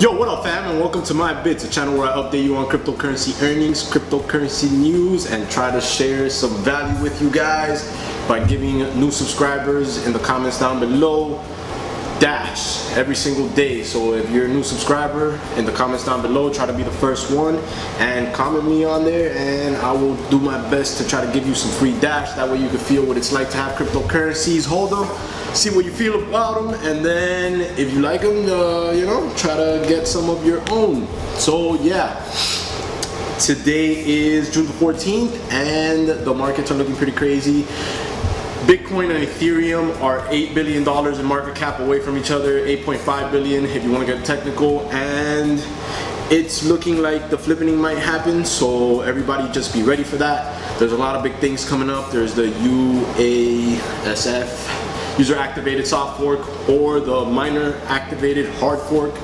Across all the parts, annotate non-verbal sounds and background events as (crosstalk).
Yo, what up fam and welcome to My Bits, a channel where I update you on cryptocurrency earnings, cryptocurrency news, and try to share some value with you guys by giving new subscribers in the comments down below. Dash every single day. So if you're a new subscriber, in the comments down below, try to be the first one and comment me on there and I will do my best to try to give you some free dash. That way you can feel what it's like to have cryptocurrencies, hold them, see what you feel about them, and then if you like them, uh, you know, try to get some of your own. So yeah. Today is June the 14th and the markets are looking pretty crazy. Bitcoin and Ethereum are $8 billion in market cap away from each other, 8.5 billion if you want to get technical, and it's looking like the flipping might happen, so everybody just be ready for that. There's a lot of big things coming up. There's the UASF, user activated soft fork, or the miner activated hard fork.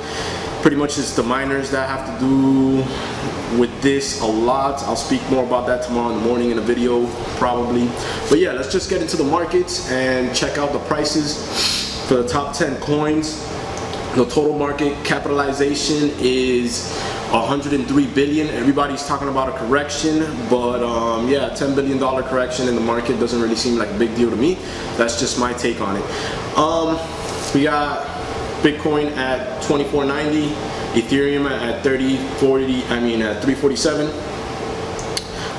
Pretty much it's the miners that have to do with this a lot. I'll speak more about that tomorrow in the morning in a video, probably. But yeah, let's just get into the markets and check out the prices for the top 10 coins. The total market capitalization is 103 billion. Everybody's talking about a correction, but um, yeah, 10 billion dollar correction in the market doesn't really seem like a big deal to me. That's just my take on it. Um, we got Bitcoin at 2490, Ethereum at 3040, I mean at 347.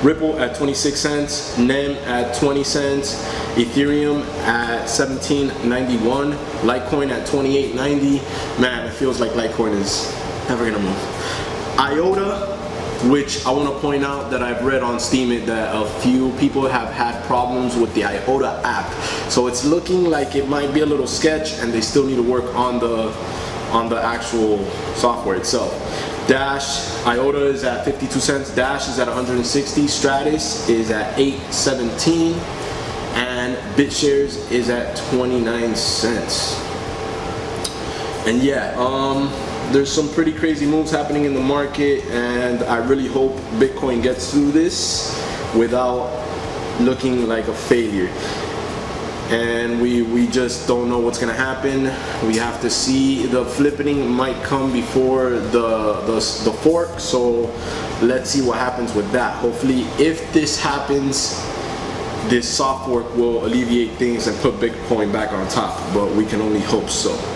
Ripple at 26 cents, NEM at 20 cents, Ethereum at 17.91, Litecoin at 28.90. Man, it feels like Litecoin is never gonna move. IOTA which I want to point out that I've read on Steemit that a few people have had problems with the IOTA app. So it's looking like it might be a little sketch and they still need to work on the on the actual software itself. Dash, IOTA is at 52 cents, Dash is at 160, Stratis is at 817, and BitShares is at 29 cents. And yeah, um, there's some pretty crazy moves happening in the market and I really hope Bitcoin gets through this without looking like a failure. And we we just don't know what's gonna happen. We have to see. The flipping might come before the, the the fork so let's see what happens with that. Hopefully if this happens this soft fork will alleviate things and put Bitcoin back on top but we can only hope so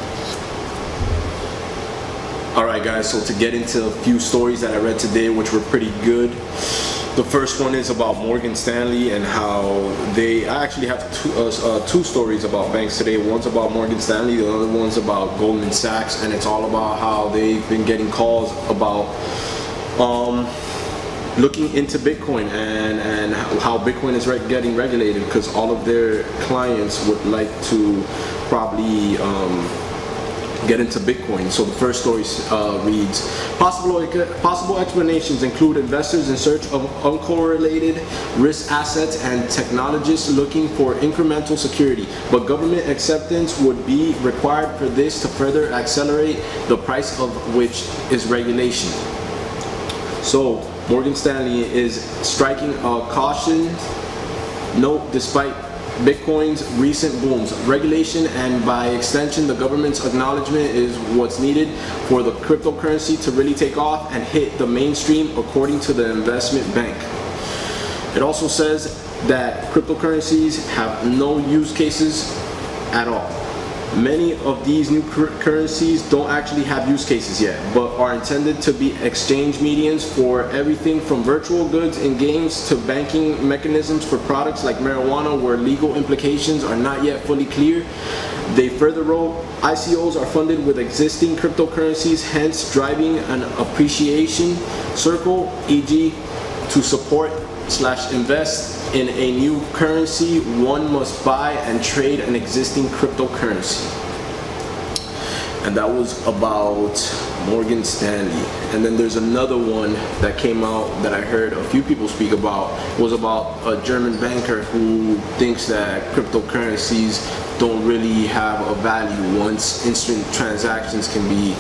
Alright guys, so to get into a few stories that I read today which were pretty good. The first one is about Morgan Stanley and how they, I actually have two, uh, uh, two stories about banks today. One's about Morgan Stanley, the other one's about Goldman Sachs and it's all about how they've been getting calls about um, looking into Bitcoin and, and how Bitcoin is getting regulated because all of their clients would like to probably um, get into Bitcoin. So the first story uh, reads, possible, possible explanations include investors in search of uncorrelated risk assets and technologists looking for incremental security, but government acceptance would be required for this to further accelerate the price of which is regulation. So Morgan Stanley is striking a caution note despite Bitcoin's recent booms. Regulation and by extension the government's acknowledgement is what's needed for the cryptocurrency to really take off and hit the mainstream according to the investment bank. It also says that cryptocurrencies have no use cases at all. Many of these new currencies don't actually have use cases yet, but are intended to be exchange mediums for everything from virtual goods in games to banking mechanisms for products like marijuana where legal implications are not yet fully clear. They further wrote, ICOs are funded with existing cryptocurrencies, hence driving an appreciation circle, e.g. to support slash invest in a new currency, one must buy and trade an existing cryptocurrency. And that was about Morgan Stanley. And then there's another one that came out that I heard a few people speak about. Was about a German banker who thinks that cryptocurrencies don't really have a value once instant transactions can be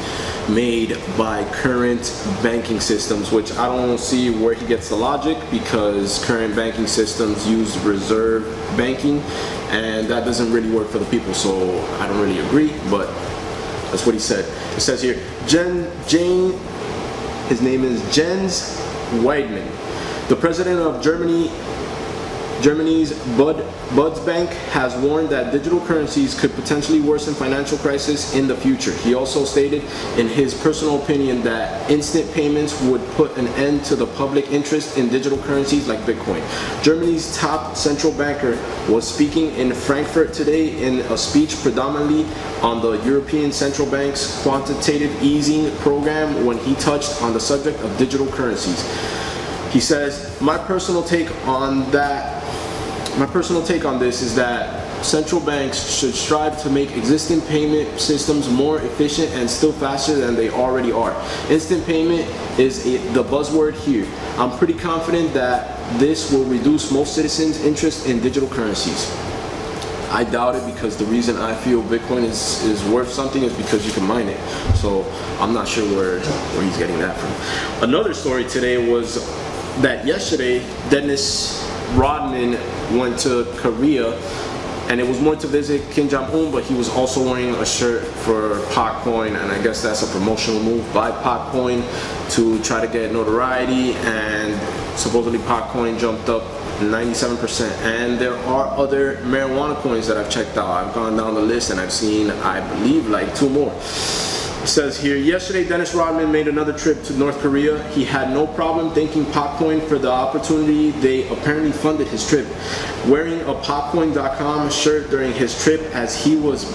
made by current banking systems, which I don't see where he gets the logic because current banking systems use reserve banking and that doesn't really work for the people. So I don't really agree, but That's what he said. It says here, Jen, Jane, his name is Jens Weidmann, the president of Germany Germany's Bud, Bundesbank has warned that digital currencies could potentially worsen financial crisis in the future. He also stated in his personal opinion that instant payments would put an end to the public interest in digital currencies like Bitcoin. Germany's top central banker was speaking in Frankfurt today in a speech predominantly on the European Central Bank's quantitative easing program when he touched on the subject of digital currencies. He says, my personal take on that my personal take on this is that central banks should strive to make existing payment systems more efficient and still faster than they already are. Instant payment is the buzzword here. I'm pretty confident that this will reduce most citizens' interest in digital currencies. I doubt it because the reason I feel Bitcoin is, is worth something is because you can mine it. So I'm not sure where, where he's getting that from. Another story today was that yesterday, Dennis Rodman went to Korea and it was more to visit Kim Jong-un, but he was also wearing a shirt for Potcoin, and I guess that's a promotional move by Potcoin to try to get notoriety, and supposedly Potcoin jumped up 97%. And there are other marijuana coins that I've checked out. I've gone down the list and I've seen, I believe, like two more. Says here, yesterday Dennis Rodman made another trip to North Korea. He had no problem thanking Potcoin for the opportunity. They apparently funded his trip. Wearing a Potcoin.com shirt during his trip as he was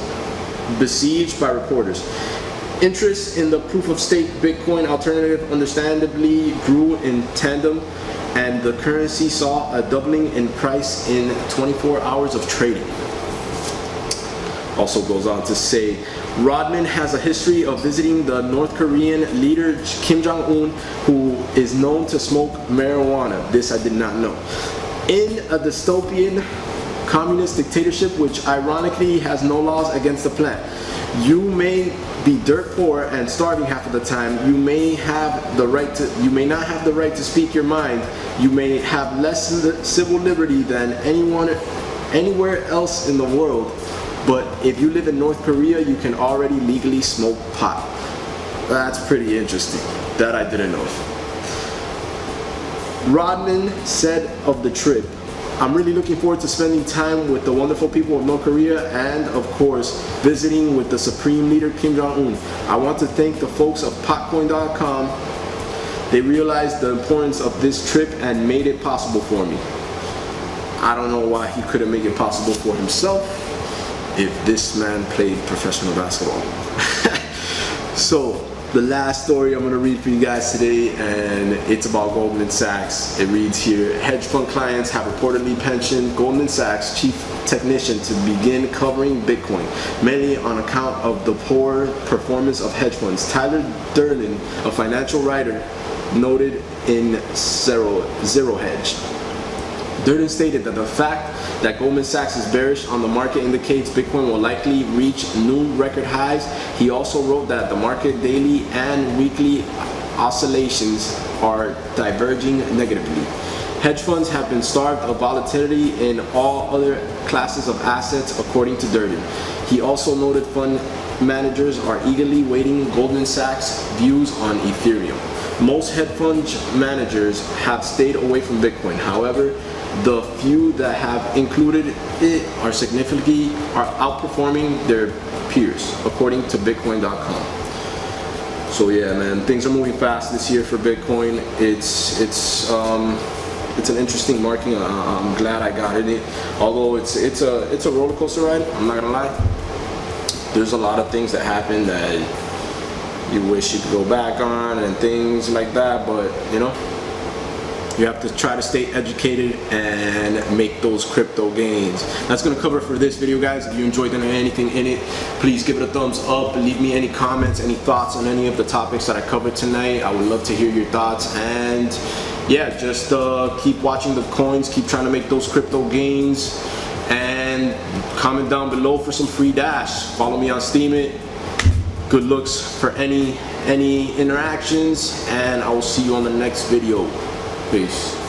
besieged by reporters. Interest in the proof of stake Bitcoin alternative understandably grew in tandem and the currency saw a doubling in price in 24 hours of trading. Also goes on to say, Rodman has a history of visiting the North Korean leader Kim Jong-un, who is known to smoke marijuana. This I did not know. In a dystopian communist dictatorship, which ironically has no laws against the plant, you may be dirt poor and starving half of the time. You may have the right to, you may not have the right to speak your mind. You may have less civil liberty than anyone, anywhere else in the world but if you live in North Korea, you can already legally smoke pot. That's pretty interesting. That I didn't know. Rodman said of the trip, I'm really looking forward to spending time with the wonderful people of North Korea and, of course, visiting with the supreme leader Kim Jong-un. I want to thank the folks of Potcoin.com. They realized the importance of this trip and made it possible for me. I don't know why he couldn't make it possible for himself if this man played professional basketball. (laughs) so the last story I'm gonna read for you guys today and it's about Goldman Sachs. It reads here, hedge fund clients have reportedly pensioned Goldman Sachs chief technician to begin covering Bitcoin, mainly on account of the poor performance of hedge funds. Tyler Durden, a financial writer, noted in Zero, Zero Hedge. Durden stated that the fact that Goldman Sachs is bearish on the market indicates Bitcoin will likely reach new record highs. He also wrote that the market daily and weekly oscillations are diverging negatively. Hedge funds have been starved of volatility in all other classes of assets, according to Durden. He also noted fund managers are eagerly waiting Goldman Sachs' views on Ethereum. Most hedge fund managers have stayed away from Bitcoin. However, the few that have included it are significantly are outperforming their peers according to bitcoin.com so yeah man things are moving fast this year for bitcoin. It's it's um, it's an interesting marking i'm glad i got in it. Although it's it's a it's a roller coaster ride i'm not gonna lie. There's a lot of things that happen that you wish you could go back on and things like that but you know you have to try to stay educated and make those crypto gains. That's gonna cover for this video guys. If you enjoyed anything in it, please give it a thumbs up. Leave me any comments, any thoughts on any of the topics that I covered tonight. I would love to hear your thoughts and yeah, just uh, keep watching the coins, keep trying to make those crypto gains and comment down below for some free dash. Follow me on Steemit. Good looks for any any interactions and I will see you on the next video. Peace.